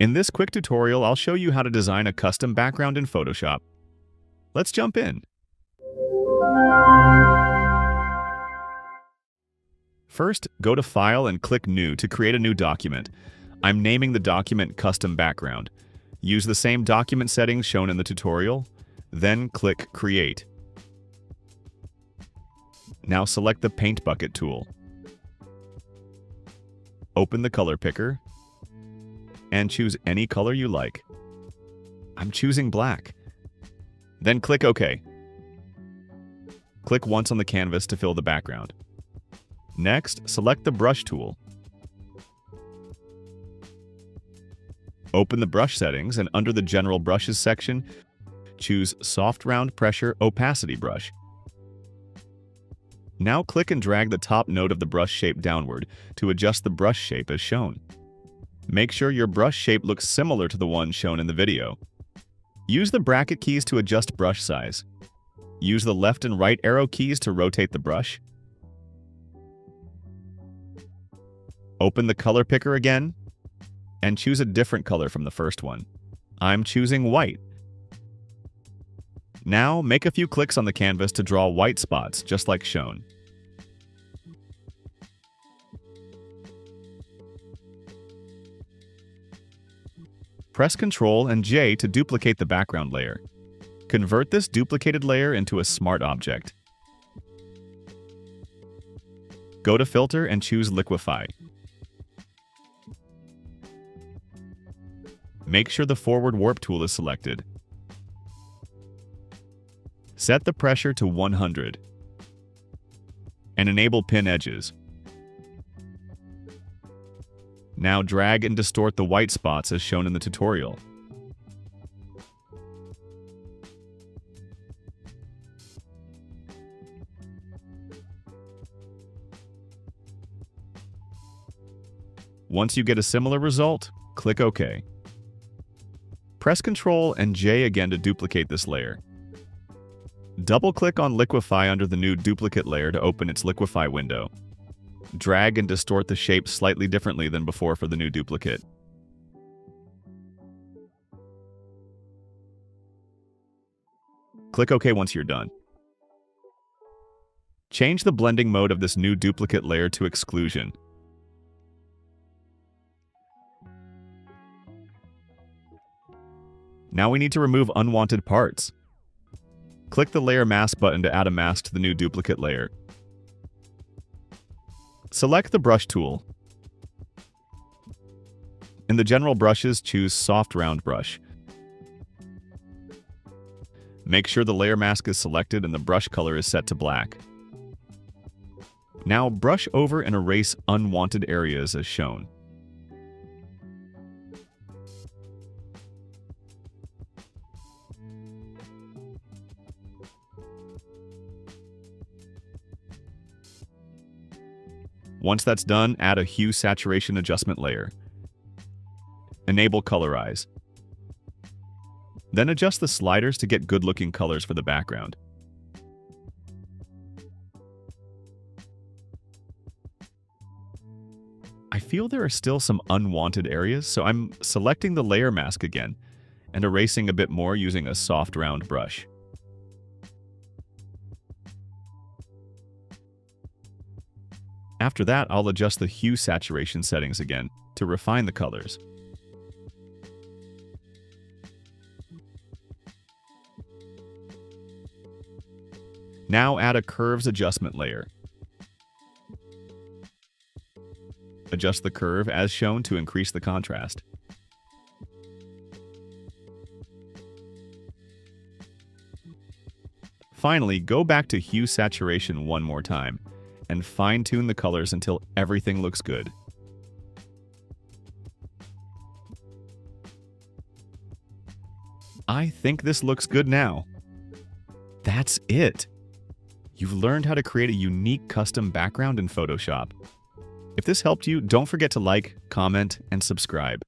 In this quick tutorial, I'll show you how to design a custom background in Photoshop. Let's jump in. First, go to File and click New to create a new document. I'm naming the document Custom Background. Use the same document settings shown in the tutorial, then click Create. Now select the Paint Bucket tool. Open the color picker and choose any color you like. I'm choosing black. Then click OK. Click once on the canvas to fill the background. Next, select the Brush tool. Open the brush settings and under the General Brushes section, choose Soft Round Pressure Opacity Brush. Now click and drag the top node of the brush shape downward to adjust the brush shape as shown. Make sure your brush shape looks similar to the one shown in the video. Use the bracket keys to adjust brush size. Use the left and right arrow keys to rotate the brush. Open the color picker again and choose a different color from the first one. I'm choosing white. Now, make a few clicks on the canvas to draw white spots, just like shown. Press Ctrl and J to duplicate the background layer. Convert this duplicated layer into a smart object. Go to Filter and choose Liquify. Make sure the Forward Warp tool is selected. Set the pressure to 100 and enable pin edges. Now drag and distort the white spots as shown in the tutorial. Once you get a similar result, click OK. Press Ctrl and J again to duplicate this layer. Double-click on Liquify under the new duplicate layer to open its Liquify window drag and distort the shape slightly differently than before for the new duplicate. Click OK once you're done. Change the blending mode of this new duplicate layer to exclusion. Now we need to remove unwanted parts. Click the Layer Mask button to add a mask to the new duplicate layer. Select the brush tool. In the general brushes, choose Soft Round Brush. Make sure the layer mask is selected and the brush color is set to black. Now brush over and erase unwanted areas as shown. Once that's done, add a hue saturation adjustment layer. Enable Colorize. Then adjust the sliders to get good-looking colors for the background. I feel there are still some unwanted areas, so I'm selecting the layer mask again and erasing a bit more using a soft round brush. After that, I'll adjust the hue saturation settings again to refine the colors. Now add a curves adjustment layer. Adjust the curve as shown to increase the contrast. Finally, go back to hue saturation one more time and fine-tune the colors until everything looks good. I think this looks good now. That's it. You've learned how to create a unique custom background in Photoshop. If this helped you, don't forget to like, comment, and subscribe.